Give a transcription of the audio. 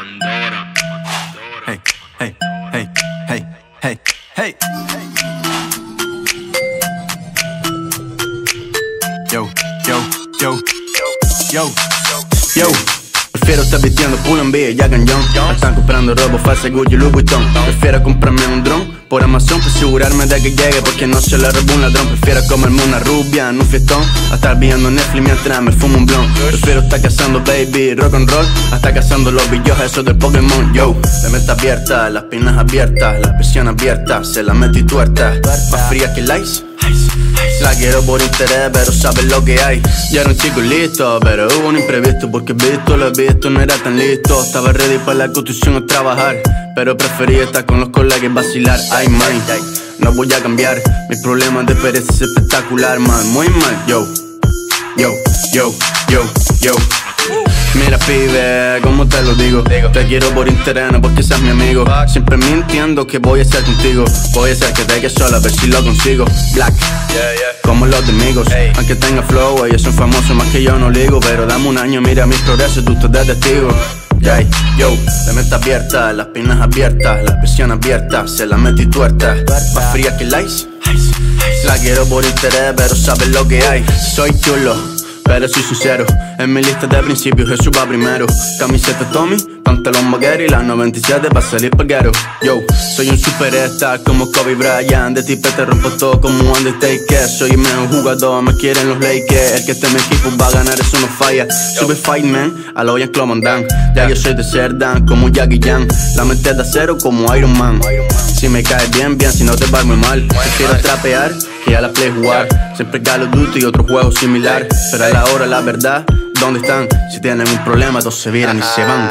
Pandora, Pandora. Hey, hey, hey, hey, hey, hey. Yo, yo, yo, yo, yo. Prefiero estar vistiendo pull and beer, Jack John. Están comprando robo falsa, Gucci, Louis Vuitton. Prefiero comprarme un dron por Amazon para asegurarme de que llegue Porque no se le robó un ladrón. Prefiero comerme una rubia en un fiestón A estar viendo Netflix mientras me fumo un blon. Prefiero estar cazando baby, rock and roll Hasta cazando los billos esos del Pokémon. Yo, la meta abierta, las piernas abiertas La presión abierta, se la metí tuerta. Más fría que el ice la quiero por interés, pero sabes lo que hay. Ya era un chico listo, pero hubo un imprevisto. Porque visto lo he visto, no era tan listo. Estaba ready para la construcción a trabajar. Pero preferí estar con los colegas y vacilar. Ay, man, no voy a cambiar. Mi problema de pereza es espectacular, man. Muy mal, yo, yo, yo, yo, yo. Pibe, como te lo digo Te quiero por interés, no porque seas mi amigo. Siempre mintiendo que voy a estar contigo. Voy a hacer que te quedes sola, a ver si lo consigo. Black, como los de amigos Aunque tenga flow, ellos son famosos más que yo no ligo. Pero dame un año, mira mis progresos, tú estás de testigo. Yeah, yo, la meta abierta, las piernas abiertas, la presión abierta, se la metí tuerta, más fría que el ice. La quiero por interés, pero sabes lo que hay. Soy chulo, pero soy sincero. En mi lista de principios Jesús va primero. Camiseta Tommy, pantalón vaquero y las 97 para salir paguero. Yo, soy un superstar como Kobe Bryant. De tipe te rompo todo como Undertaker. Soy el mejor jugador, me quieren los Lakers. El que esté en mi equipo va a ganar, eso no falla. Sube fight man, a lo Claude Van Ya yo soy de Cerdan como Jackie Jan. La mente de acero como Iron Man. Si me caes bien, bien, si no te va muy mal. Prefiero trapear que a la play jugar. Siempre Call of Duty y otro juego similar. Pero a la hora, la verdad, ¿dónde están? Si tienen un problema, todos se viran y se van.